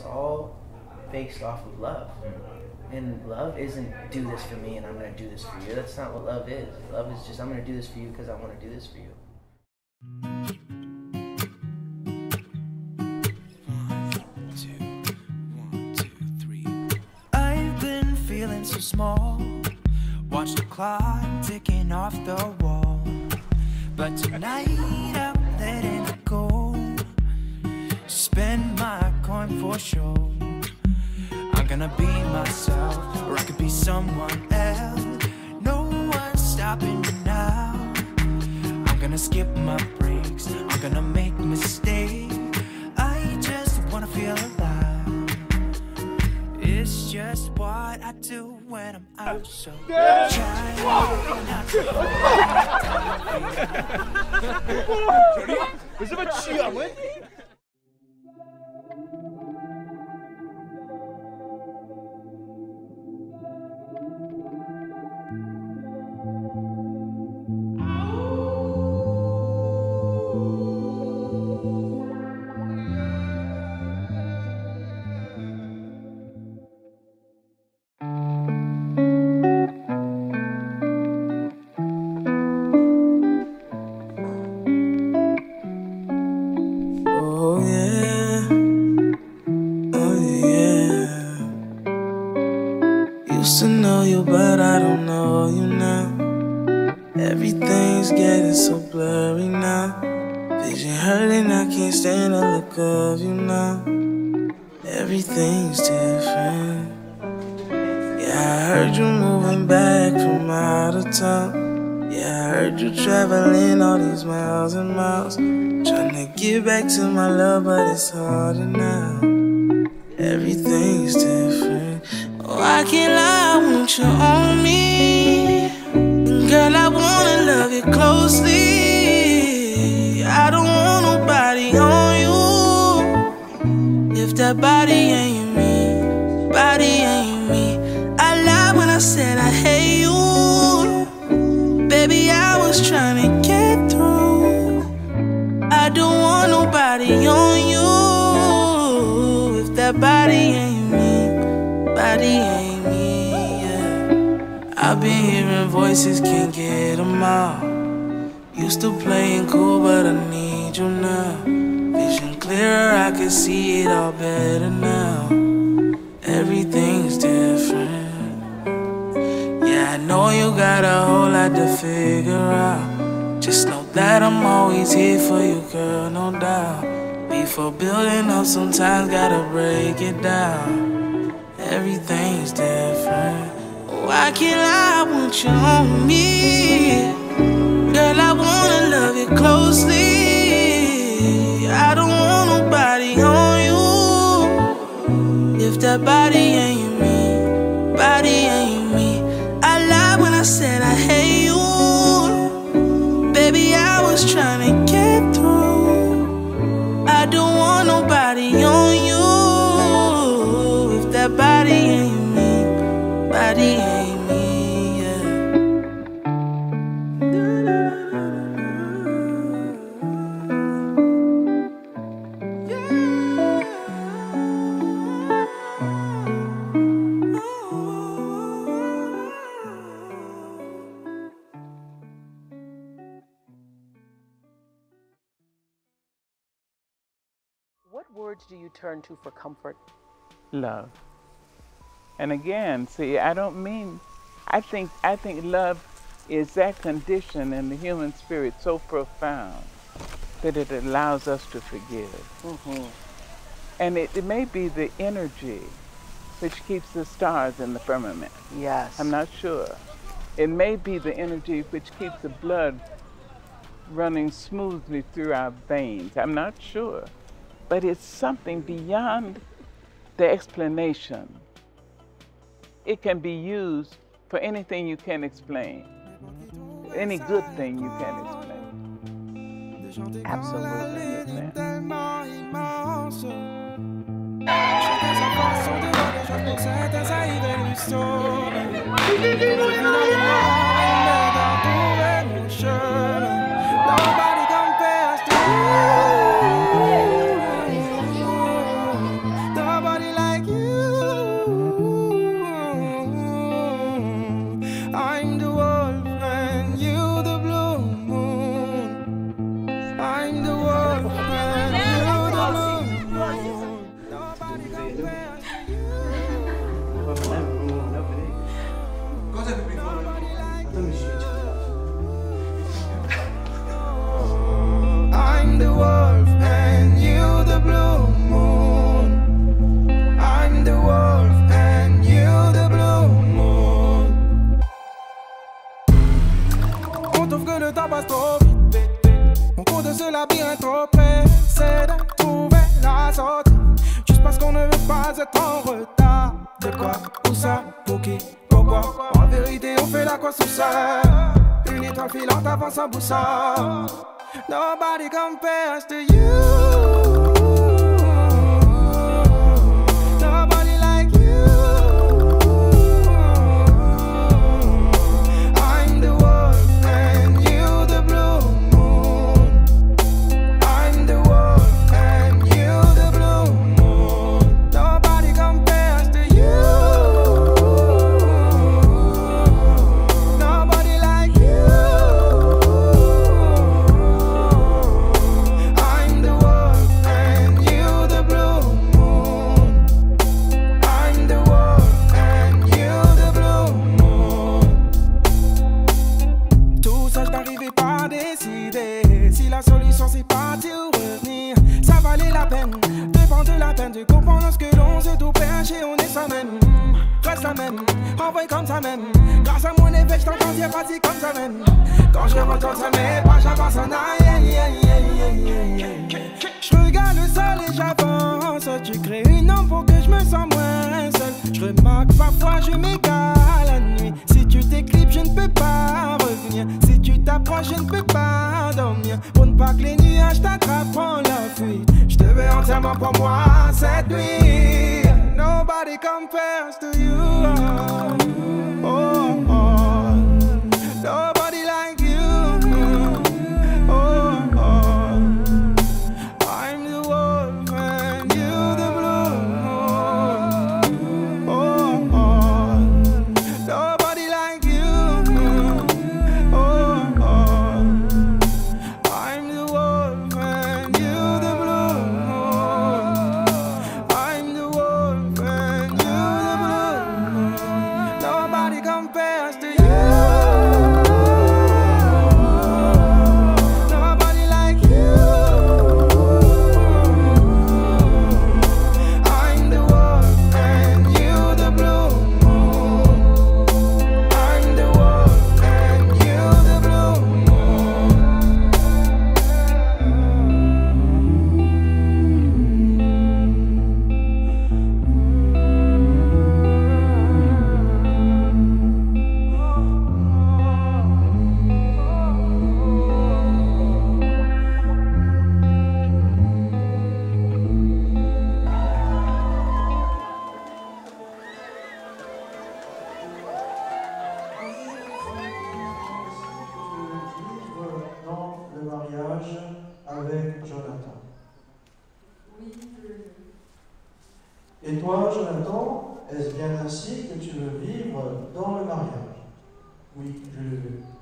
It's all based off of love. And love isn't do this for me and I'm gonna do this for you. That's not what love is. Love is just I'm gonna do this for you because I want to do this for you. I've been feeling so small. Watch the clock ticking off the wall. But tonight I'm letting it go. Spend my coin for sure. I'm gonna be myself, or I could be someone else. No one's stopping me now. I'm gonna skip my breaks. I'm gonna make mistakes. I just wanna feel alive. It's just what I do when I'm out. So try not to Everything's different. Yeah, I heard you moving back from out of town. Yeah, I heard you traveling all these miles and miles. Trying to get back to my love, but it's harder now. Everything's different. Oh, I can't lie, I want you on me. Girl, I wanna love you closely. I don't want nobody on you. If that body body ain't me, body ain't me, yeah. I've been hearing voices, can't get them out. Used to playing cool, but I need you now. Vision clearer, I can see it all better now. Everything's different. Yeah, I know you got a whole lot to figure out. Just know that I'm always here for you, girl, no doubt. Before building up, sometimes gotta break it down. Everything's different. Why can't I want you on me. Girl, I wanna love you closely. I don't want nobody on you. If that body Do you turn to for comfort? love. And again, see, I don't mean I think I think love is that condition in the human spirit so profound that it allows us to forgive. Mm-hmm. And it, it may be the energy which keeps the stars in the firmament. Yes. I'm not sure. It may be the energy which keeps the blood running smoothly through our veins. I'm not sure. But it's something beyond the explanation. It can be used for anything you can explain, any good thing you can explain. Absolutely. Yes, ma'am. En vérité, on fait la quoi sous ça Une étoile filante avance en boussole. Nobody compares to you. De la peine de comprendre ce que l'on se tout péché, on est soi-même. Reste la même, envoie comme ça même. Grâce à mon effet, je t'entends dire parti comme ça même. Quand je retourne ça mes pas, j'avance en arrière. Je regarde le sol et j'avance. Tu crées une ombre pour que je me sens moins seul. Je remarque parfois, je m'égale la nuit. Si tu t'éclipses, je ne peux pas t'approches, je ne peux pas dormir. Pour ne pas que les nuages t'attrapent, prends la fuite. Je te veux entièrement pour moi cette nuit. Nobody compares to you. Et toi, Jonathan, est-ce bien ainsi que tu veux vivre dans le mariage? Oui, je le veux.